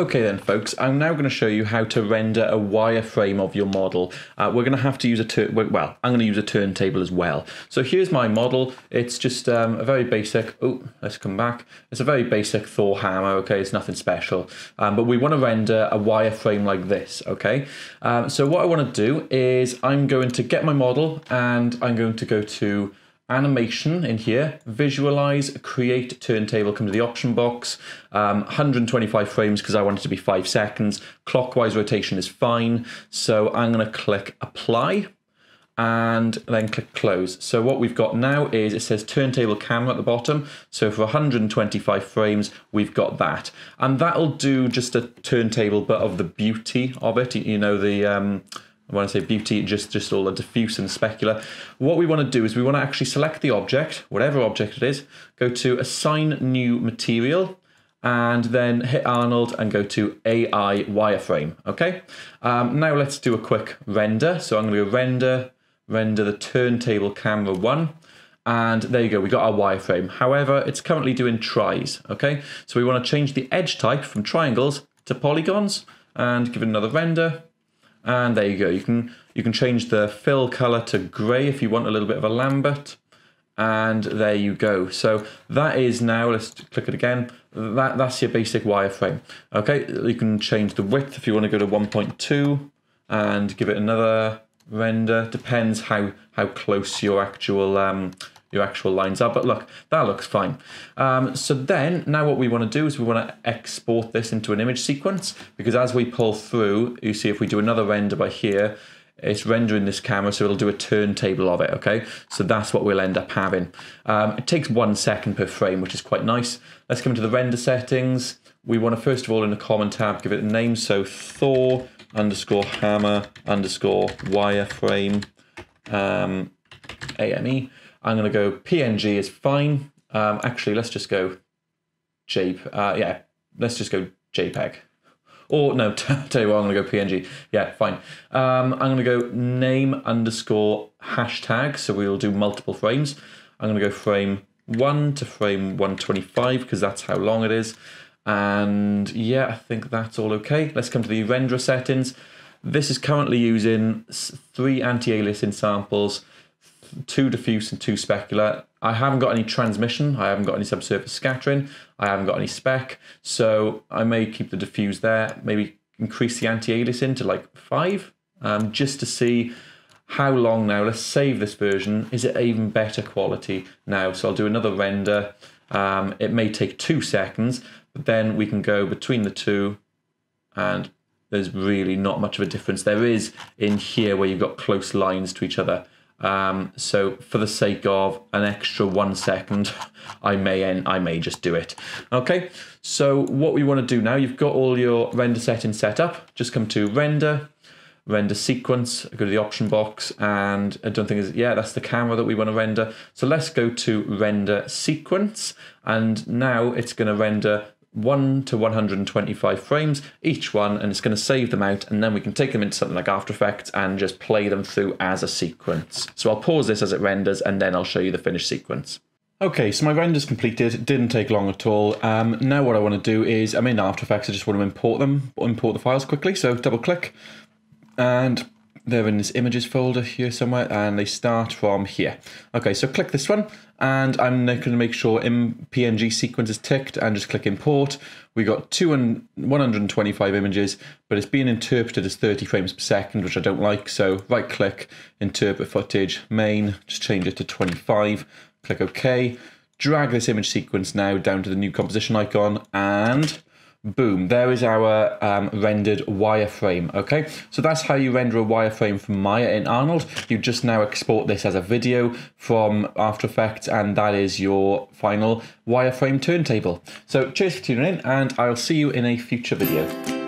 Okay then folks, I'm now going to show you how to render a wireframe of your model. Uh, we're going to have to use a, well, I'm going to use a turntable as well. So here's my model. It's just um, a very basic, oh, let's come back. It's a very basic Thor hammer, okay, it's nothing special. Um, but we want to render a wireframe like this, okay? Um, so what I want to do is I'm going to get my model and I'm going to go to animation in here, visualize, create turntable, come to the option box, um, 125 frames because I want it to be five seconds. Clockwise rotation is fine. So I'm going to click apply and then click close. So what we've got now is it says turntable camera at the bottom. So for 125 frames, we've got that. And that'll do just a turntable, but of the beauty of it, you know, the, um, when I say beauty, just, just all the diffuse and specular. What we want to do is we want to actually select the object, whatever object it is, go to assign new material, and then hit Arnold and go to AI wireframe, okay? Um, now let's do a quick render. So I'm to go render, render the turntable camera one, and there you go, we got our wireframe. However, it's currently doing tries, okay? So we want to change the edge type from triangles to polygons, and give it another render, and there you go. You can you can change the fill color to gray if you want a little bit of a Lambert. And there you go. So that is now, let's click it again. That That's your basic wireframe. Okay, you can change the width if you want to go to 1.2 and give it another render. Depends how, how close your actual um, your actual lines are. But look, that looks fine. Um, so then, now what we want to do is we want to export this into an image sequence because as we pull through, you see if we do another render by here, it's rendering this camera, so it'll do a turntable of it, okay? So that's what we'll end up having. Um, it takes one second per frame, which is quite nice. Let's come into the render settings. We want to, first of all, in the common tab, give it a name. So Thor underscore hammer underscore wireframe um, AME. I'm going to go PNG is fine. Um, actually, let's just go JPEG. Uh, yeah, let's just go JPEG. Or no, tell you what, I'm going to go PNG. Yeah, fine. Um, I'm going to go name underscore hashtag. So we'll do multiple frames. I'm going to go frame 1 to frame 125 because that's how long it is. And yeah, I think that's all okay. Let's come to the renderer settings. This is currently using three anti-aliasing samples two diffuse and two specular. I haven't got any transmission, I haven't got any subsurface scattering, I haven't got any spec, so I may keep the diffuse there, maybe increase the anti-aliasing to like five, um, just to see how long now. Let's save this version. Is it even better quality now? So I'll do another render. Um, it may take two seconds, but then we can go between the two and there's really not much of a difference. There is in here where you've got close lines to each other. Um, so for the sake of an extra one second, I may end, I may just do it. Okay, so what we want to do now, you've got all your render settings set up. Just come to render, render sequence, go to the option box, and I don't think it's, yeah, that's the camera that we want to render. So let's go to render sequence, and now it's going to render 1 to 125 frames each one and it's going to save them out and then we can take them into something like After Effects and just play them through as a sequence. So I'll pause this as it renders and then I'll show you the finished sequence. Okay, so my render's completed, it didn't take long at all. Um, now what I want to do is, I'm in After Effects, I just want to import them, import the files quickly, so double click and they're in this images folder here somewhere and they start from here. Okay, so click this one and I'm going to make sure PNG sequence is ticked and just click import. We got two and 125 images, but it's being interpreted as 30 frames per second, which I don't like. So right click, interpret footage, main, just change it to 25, click OK. Drag this image sequence now down to the new composition icon and boom, there is our um, rendered wireframe, okay? So that's how you render a wireframe from Maya in Arnold. You just now export this as a video from After Effects and that is your final wireframe turntable. So cheers for tuning in and I'll see you in a future video.